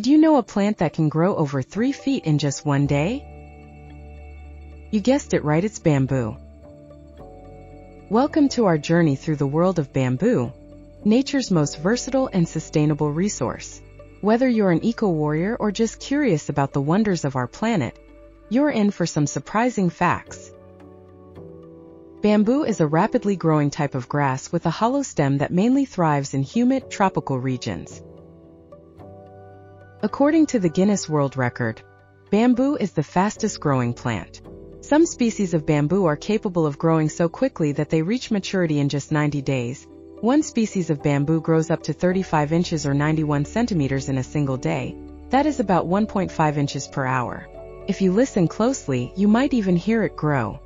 Did you know a plant that can grow over 3 feet in just one day? You guessed it right, it's bamboo. Welcome to our journey through the world of bamboo, nature's most versatile and sustainable resource. Whether you're an eco-warrior or just curious about the wonders of our planet, you're in for some surprising facts. Bamboo is a rapidly growing type of grass with a hollow stem that mainly thrives in humid, tropical regions. According to the Guinness World Record, bamboo is the fastest growing plant. Some species of bamboo are capable of growing so quickly that they reach maturity in just 90 days. One species of bamboo grows up to 35 inches or 91 centimeters in a single day. That is about 1.5 inches per hour. If you listen closely, you might even hear it grow.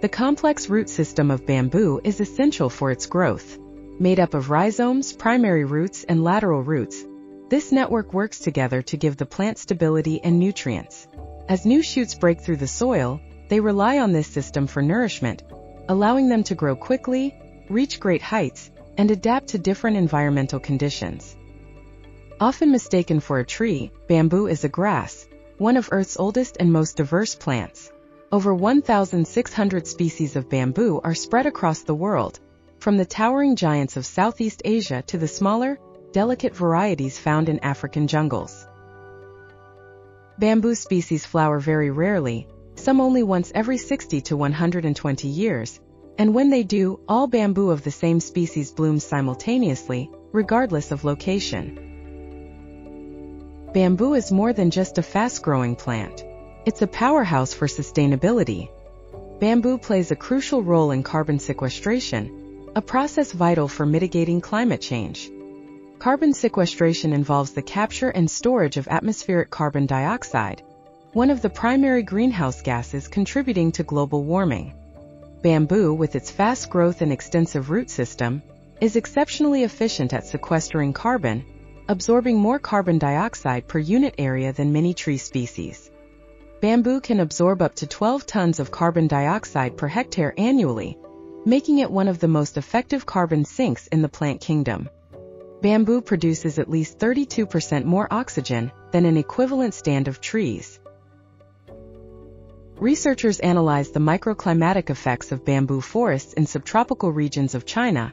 The complex root system of bamboo is essential for its growth. Made up of rhizomes, primary roots, and lateral roots, this network works together to give the plant stability and nutrients. As new shoots break through the soil, they rely on this system for nourishment, allowing them to grow quickly, reach great heights, and adapt to different environmental conditions. Often mistaken for a tree, bamboo is a grass, one of Earth's oldest and most diverse plants. Over 1,600 species of bamboo are spread across the world, from the towering giants of Southeast Asia to the smaller, delicate varieties found in African jungles. Bamboo species flower very rarely, some only once every 60 to 120 years, and when they do, all bamboo of the same species blooms simultaneously, regardless of location. Bamboo is more than just a fast-growing plant. It's a powerhouse for sustainability. Bamboo plays a crucial role in carbon sequestration, a process vital for mitigating climate change. Carbon sequestration involves the capture and storage of atmospheric carbon dioxide, one of the primary greenhouse gases contributing to global warming. Bamboo, with its fast growth and extensive root system, is exceptionally efficient at sequestering carbon, absorbing more carbon dioxide per unit area than many tree species. Bamboo can absorb up to 12 tons of carbon dioxide per hectare annually, making it one of the most effective carbon sinks in the plant kingdom bamboo produces at least 32% more oxygen than an equivalent stand of trees. Researchers analyzed the microclimatic effects of bamboo forests in subtropical regions of China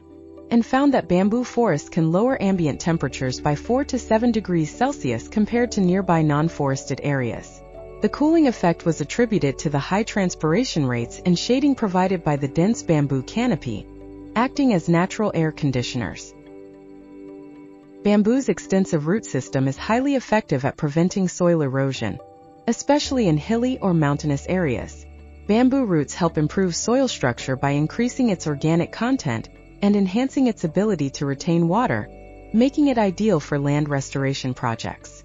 and found that bamboo forests can lower ambient temperatures by 4 to 7 degrees Celsius compared to nearby non-forested areas. The cooling effect was attributed to the high transpiration rates and shading provided by the dense bamboo canopy, acting as natural air conditioners. Bamboo's extensive root system is highly effective at preventing soil erosion, especially in hilly or mountainous areas. Bamboo roots help improve soil structure by increasing its organic content and enhancing its ability to retain water, making it ideal for land restoration projects.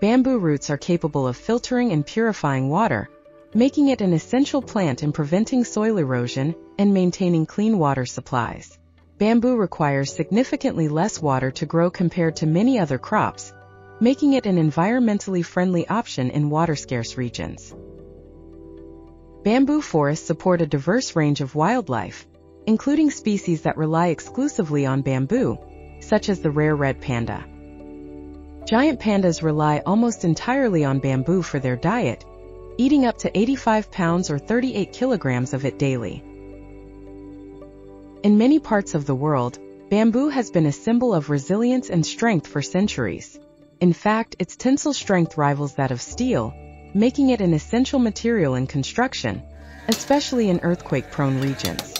Bamboo roots are capable of filtering and purifying water, making it an essential plant in preventing soil erosion and maintaining clean water supplies bamboo requires significantly less water to grow compared to many other crops, making it an environmentally friendly option in water-scarce regions. Bamboo forests support a diverse range of wildlife, including species that rely exclusively on bamboo, such as the rare red panda. Giant pandas rely almost entirely on bamboo for their diet, eating up to 85 pounds or 38 kilograms of it daily. In many parts of the world, bamboo has been a symbol of resilience and strength for centuries. In fact, its tensile strength rivals that of steel, making it an essential material in construction, especially in earthquake-prone regions.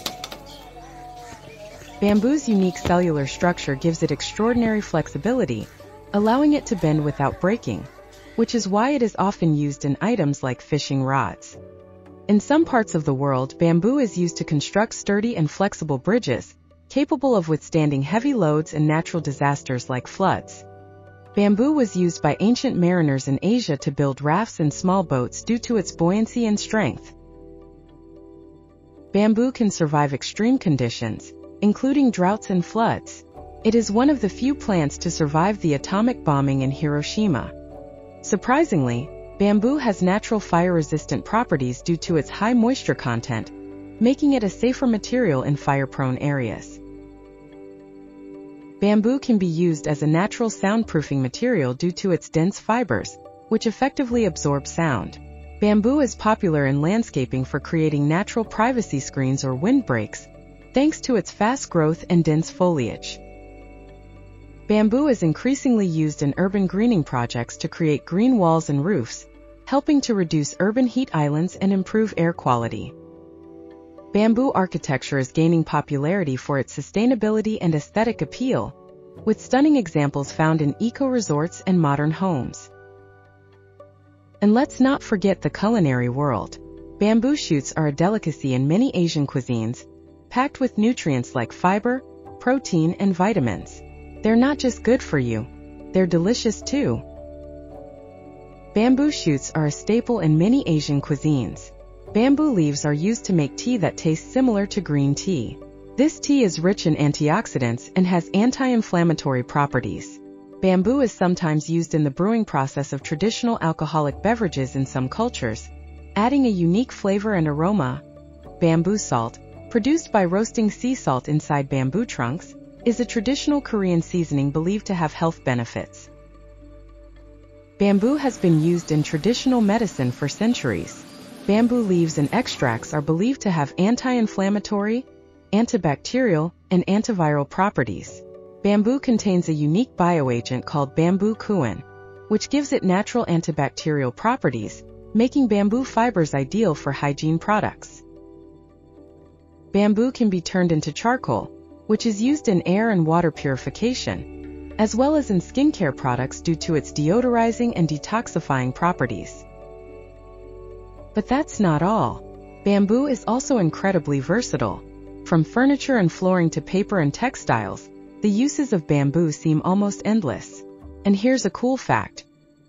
Bamboo's unique cellular structure gives it extraordinary flexibility, allowing it to bend without breaking, which is why it is often used in items like fishing rods. In some parts of the world, bamboo is used to construct sturdy and flexible bridges, capable of withstanding heavy loads and natural disasters like floods. Bamboo was used by ancient mariners in Asia to build rafts and small boats due to its buoyancy and strength. Bamboo can survive extreme conditions, including droughts and floods. It is one of the few plants to survive the atomic bombing in Hiroshima. Surprisingly, Bamboo has natural fire-resistant properties due to its high moisture content, making it a safer material in fire-prone areas. Bamboo can be used as a natural soundproofing material due to its dense fibers, which effectively absorb sound. Bamboo is popular in landscaping for creating natural privacy screens or windbreaks, thanks to its fast growth and dense foliage. Bamboo is increasingly used in urban greening projects to create green walls and roofs, helping to reduce urban heat islands and improve air quality. Bamboo architecture is gaining popularity for its sustainability and aesthetic appeal, with stunning examples found in eco-resorts and modern homes. And let's not forget the culinary world. Bamboo shoots are a delicacy in many Asian cuisines, packed with nutrients like fiber, protein, and vitamins. They're not just good for you, they're delicious too. Bamboo shoots are a staple in many Asian cuisines. Bamboo leaves are used to make tea that tastes similar to green tea. This tea is rich in antioxidants and has anti-inflammatory properties. Bamboo is sometimes used in the brewing process of traditional alcoholic beverages in some cultures, adding a unique flavor and aroma. Bamboo salt, produced by roasting sea salt inside bamboo trunks, is a traditional Korean seasoning believed to have health benefits. Bamboo has been used in traditional medicine for centuries. Bamboo leaves and extracts are believed to have anti-inflammatory, antibacterial, and antiviral properties. Bamboo contains a unique bioagent called bamboo kun, which gives it natural antibacterial properties, making bamboo fibers ideal for hygiene products. Bamboo can be turned into charcoal, which is used in air and water purification, as well as in skincare products due to its deodorizing and detoxifying properties. But that's not all. Bamboo is also incredibly versatile. From furniture and flooring to paper and textiles, the uses of bamboo seem almost endless. And here's a cool fact.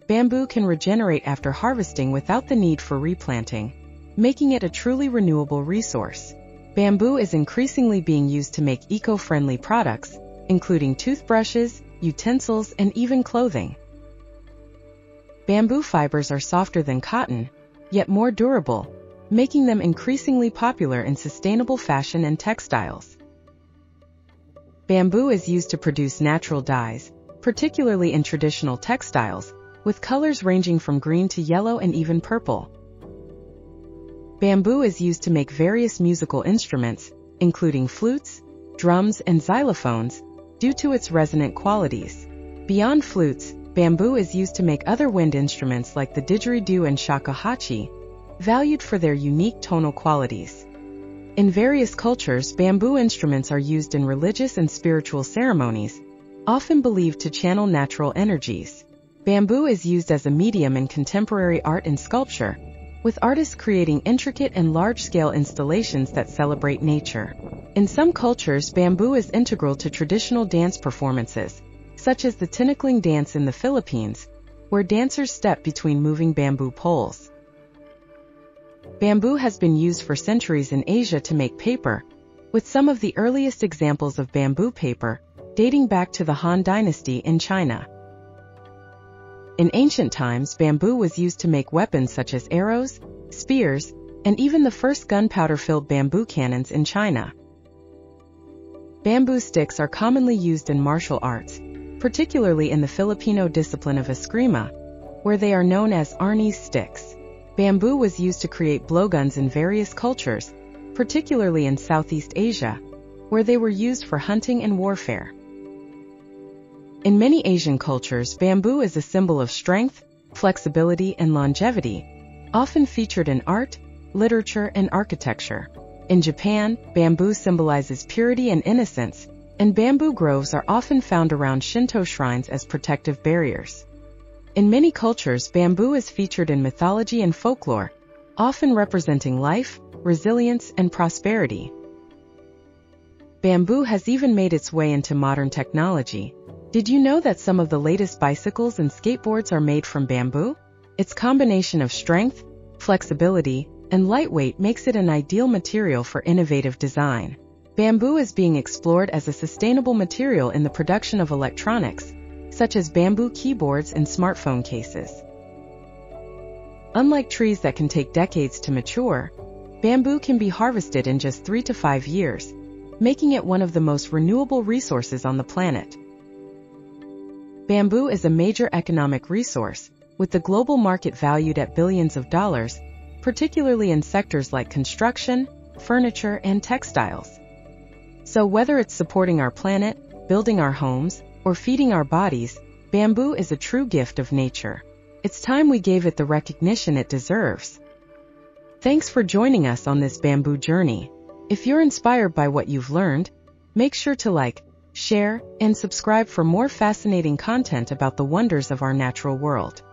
Bamboo can regenerate after harvesting without the need for replanting, making it a truly renewable resource. Bamboo is increasingly being used to make eco-friendly products, including toothbrushes, utensils, and even clothing. Bamboo fibers are softer than cotton, yet more durable, making them increasingly popular in sustainable fashion and textiles. Bamboo is used to produce natural dyes, particularly in traditional textiles, with colors ranging from green to yellow and even purple. Bamboo is used to make various musical instruments, including flutes, drums, and xylophones, due to its resonant qualities. Beyond flutes, bamboo is used to make other wind instruments like the didgeridoo and shakuhachi, valued for their unique tonal qualities. In various cultures, bamboo instruments are used in religious and spiritual ceremonies, often believed to channel natural energies. Bamboo is used as a medium in contemporary art and sculpture, with artists creating intricate and large-scale installations that celebrate nature. In some cultures, bamboo is integral to traditional dance performances, such as the tinikling dance in the Philippines, where dancers step between moving bamboo poles. Bamboo has been used for centuries in Asia to make paper, with some of the earliest examples of bamboo paper dating back to the Han Dynasty in China. In ancient times, bamboo was used to make weapons such as arrows, spears, and even the first gunpowder-filled bamboo cannons in China. Bamboo sticks are commonly used in martial arts, particularly in the Filipino discipline of eskrima, where they are known as arnis sticks. Bamboo was used to create blowguns in various cultures, particularly in Southeast Asia, where they were used for hunting and warfare. In many Asian cultures, bamboo is a symbol of strength, flexibility, and longevity, often featured in art, literature, and architecture. In Japan, bamboo symbolizes purity and innocence, and bamboo groves are often found around Shinto shrines as protective barriers. In many cultures, bamboo is featured in mythology and folklore, often representing life, resilience, and prosperity. Bamboo has even made its way into modern technology, did you know that some of the latest bicycles and skateboards are made from bamboo? Its combination of strength, flexibility, and lightweight makes it an ideal material for innovative design. Bamboo is being explored as a sustainable material in the production of electronics, such as bamboo keyboards and smartphone cases. Unlike trees that can take decades to mature, bamboo can be harvested in just three to five years, making it one of the most renewable resources on the planet. Bamboo is a major economic resource, with the global market valued at billions of dollars, particularly in sectors like construction, furniture, and textiles. So whether it's supporting our planet, building our homes, or feeding our bodies, bamboo is a true gift of nature. It's time we gave it the recognition it deserves. Thanks for joining us on this bamboo journey. If you're inspired by what you've learned, make sure to like, share, and subscribe for more fascinating content about the wonders of our natural world.